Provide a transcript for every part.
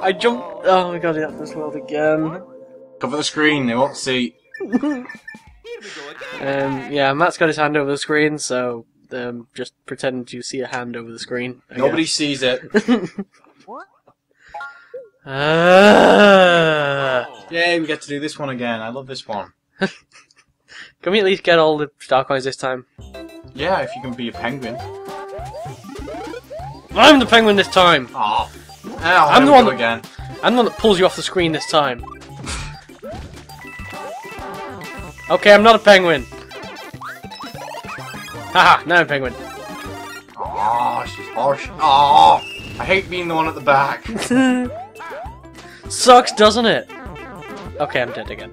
I jumped. Oh my god, I have this world again. Cover the screen, they won't see. Um, yeah, Matt's got his hand over the screen, so um, just pretend you see a hand over the screen. I Nobody sees it. what? Ah. Yay, we get to do this one again. I love this one. Can we at least get all the star coins this time? Yeah, if you can be a penguin. I'm the penguin this time! Oh. Ow, I'm the one that- again. I'm the one that pulls you off the screen this time. okay, I'm not a penguin. Haha, now I'm a penguin. Oh, she's harsh. Oh, I hate being the one at the back. Sucks, doesn't it? Okay, I'm dead again.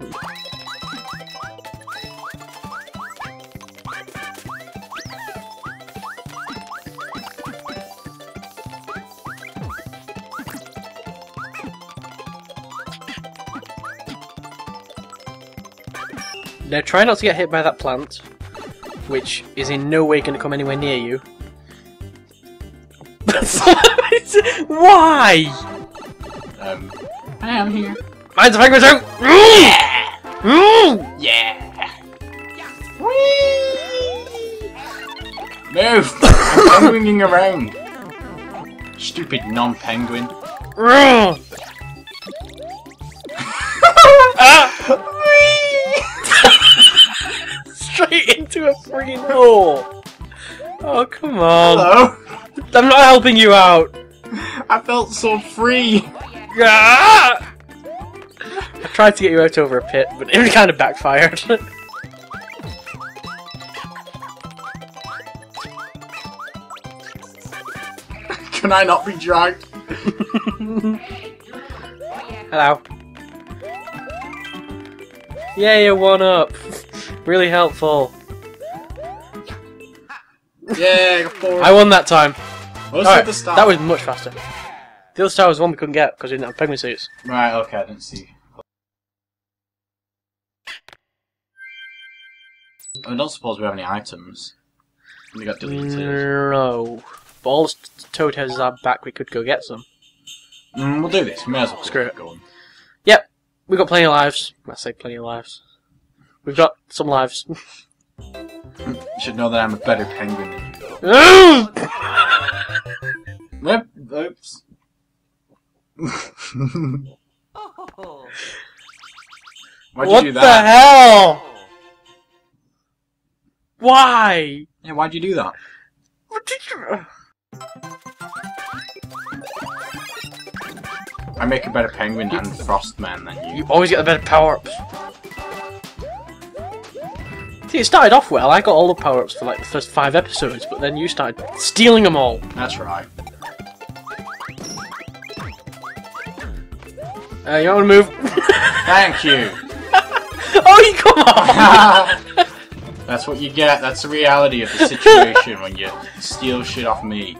Now try not to get hit by that plant, which is in no way going to come anywhere near you. Why? Um, I am here. Mine's a penguin too! Mm! Yeah. Move! I'm penguining around. Stupid non-penguin. Mm! ah! Straight into a freaking hole! Oh, come on. Hello. I'm not helping you out! I felt so free. Ah! I tried to get you out over a pit, but it kind of backfired. Can I not be dragged? Hello. Yeah, you're one up! Really helpful. Yeah, I got four. I won that time. What's Alright, at the that was much faster. The other star was one we couldn't get because we didn't have penguin suits. right. Okay, I didn't see. I don't suppose we have any items. We got deleted. No. But all the toad heads are back, we could go get some. Mm, we'll do this. We may as well Screw it. going. Yep, we got plenty of lives. I say plenty of lives. We've got some lives. You should know that I'm a better penguin than you. though. Oops. Why'd you what do the hell? Why? Yeah, why'd you do that? I make a better penguin and frostman than you. You always get the better power ups. See, it started off well. I got all the power ups for like the first five episodes, but then you started stealing them all. That's right. Uh, you want to move? Thank you. oh, you come on! That's what you get. That's the reality of the situation when you steal shit off me.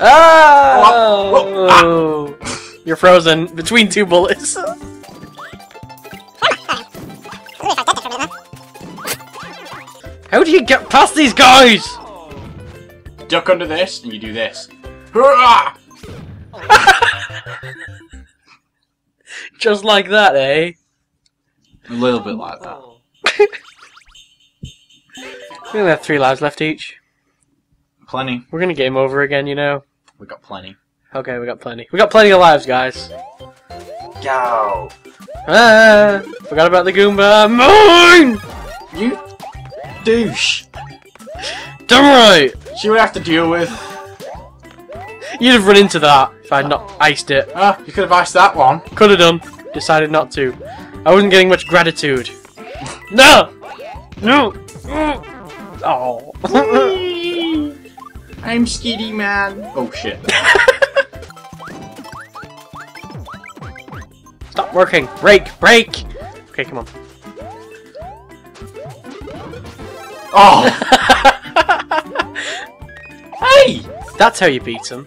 Oh! You're frozen between two bullets. How do you get past these guys? Duck under this, and you do this. Just like that, eh? A little bit like that. We only have three lives left each. Plenty. We're gonna game over again, you know. We got plenty. Okay, we got plenty. We got plenty of lives, guys. Go! Ah, forgot about the Goomba. Mine! You douche! Damn right! She would have to deal with. You'd have run into that if I'd not iced it. Ah, you could have iced that one. Could have done. Decided not to. I wasn't getting much gratitude. No! No! Oh. I'm Skitty Man. Oh shit. Stop working! Break! Break! Okay, come on. Oh! hey! That's how you beat him.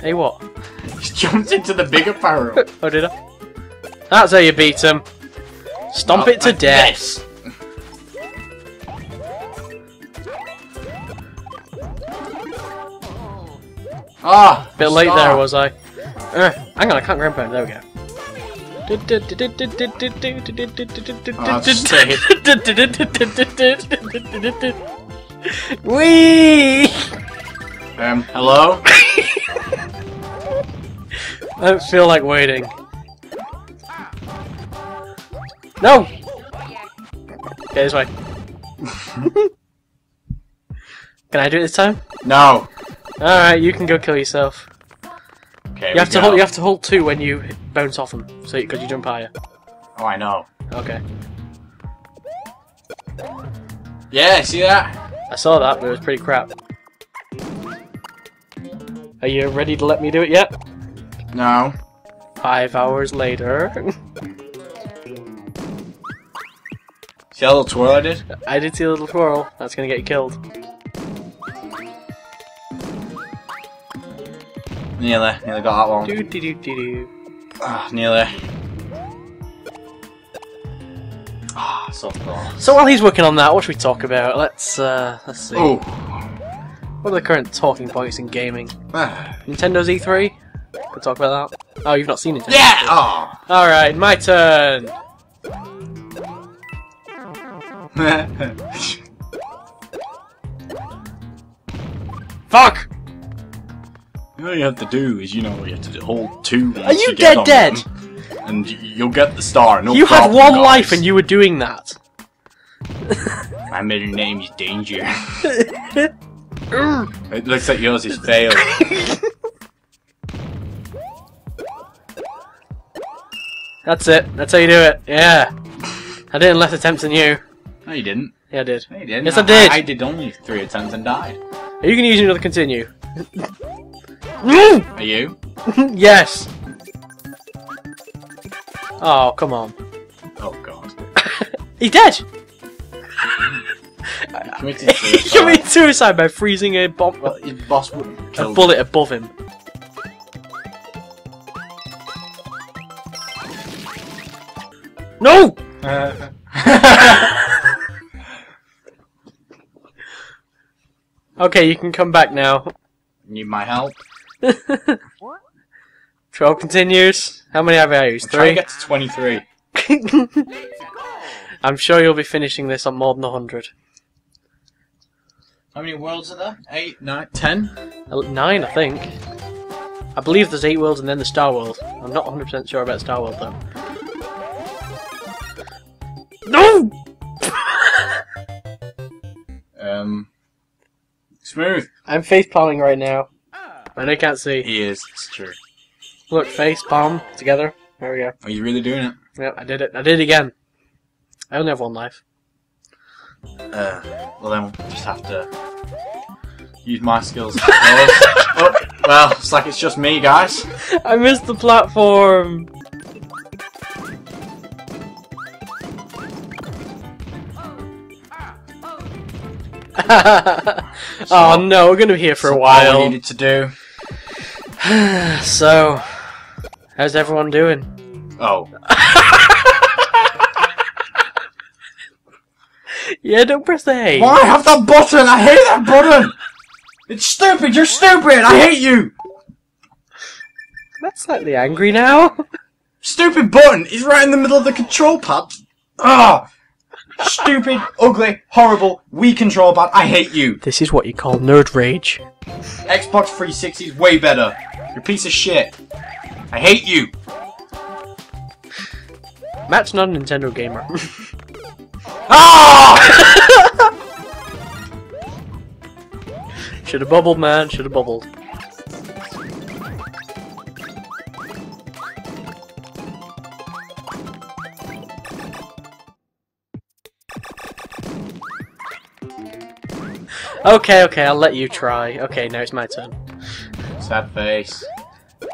Hey, what? He jumped into the bigger up. Oh, did I? That's how you beat him. Stomp Oh, it to like death. this. Ah! Bit late star. there, was I? Uh, hang on, I can't grab There we go. Wee! Um, hello? I don't feel like waiting. No! Okay, this way. can I do it this time? No. Alright, you can go kill yourself. Okay, You have to go. hold. You have to hold two when you bounce off them, so because you jump higher. Oh, I know. Okay, Yeah, see that? I saw that, but it was pretty crap. Are you ready to let me do it yet? No. Five hours later, See that little twirl I did? I did see a little twirl. That's gonna get you killed. Nearly. Nearly got that one. Do do do do do. Ah, nearly. Ah, so close. So while he's working on that, what should we talk about? Let's uh, let's see. Oh. What are the current talking points in gaming? Ah. Nintendo's E3. Could talk about that. Oh, you've not seen it. yeah! Oh. All right, my turn. Fuck! All you have to do is, you know, you have to hold two. Are you dead dead? And you'll get the star. No you had one guys. life and you were doing that. My middle name is Danger. it looks like yours is failed. That's it. That's how you do it. Yeah. I did less attempts than you. No, you didn't. Yeah, I did. No, you didn't. Yes, I did. I, did only three attempts and died. Are you gonna use another continue? Are you? yes. Oh, come on. Oh god. He's dead. Committed he suicide. committed suicide by freezing a bomb, Well, his boss would a bullet above him. No! Uh. Okay, you can come back now. Need my help? 12 continues. How many have I used? Try to Three? get to 23. I'm sure you'll be finishing this on more than 100. How many worlds are there? Eight, nine, ten? Uh, Nine, I think. I believe there's eight worlds and then the Star World. I'm not 100% sure about Star World though. No! Um. Smooth. I'm face palming right now. I know you can't see. He is. It's true. Look, face, palm, together. There we go. Are you really doing it? Yep, I did it. I did it again. I only have one life. Uh, well then we'll just have to use my skills. oh, well, it's like it's just me, guys. I missed the platform! oh no, we're gonna be here for a All we while. needed to do. So, how's everyone doing? Oh, Yeah, don't press the A. why have that button? I hate that button. It's stupid. You're stupid. I hate you. That's slightly angry now. Stupid button He's right in the middle of the control pad. Ah, stupid, ugly, horrible, weak control pad. I hate you. This is what you call nerd rage. Xbox 360 is way better. You're a piece of shit. I hate you. Matt's not a Nintendo gamer. Ah! Should have bubbled, man. Should have bubbled. Okay, okay, I'll let you try. Okay, now it's my turn. Sad face.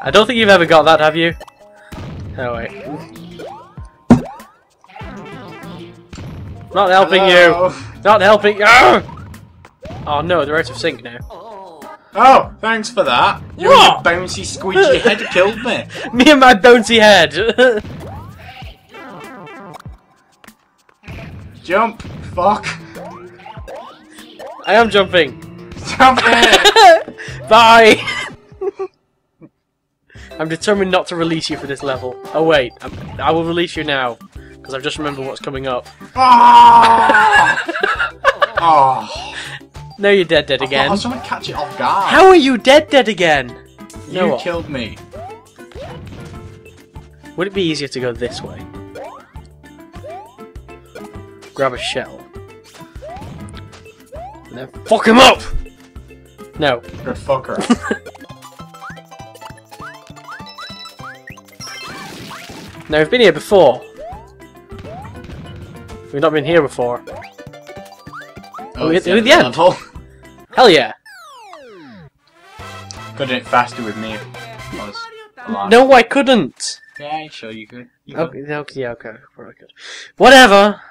I don't think you've ever got that, have you? Oh wait. Not helping Hello? you. Not helping you. Ah! Oh no, they're out of sync now. Oh, thanks for that. You What? and your bouncy squeegee head killed me. Me and my bouncy head. Jump. Fuck. I am jumping. Jump it. Bye. I'm determined not to release you for this level. Oh wait, I'm, I will release you now because I've just remembered what's coming up. Oh, No, you're dead, dead I thought I again. was trying to catch it off guard. How are you dead, dead again? You know You what? killed me. Would it be easier to go this way? Grab a shell. Fuck him up! No. Good fucker. No, we've been here before. We've not been here before. Oh, we we're the end. level. Hell yeah! Could it faster with me. if I was. No, I couldn't! Yeah, sure you could. You oh, could. Okay, okay, yeah, okay, probably. Whatever!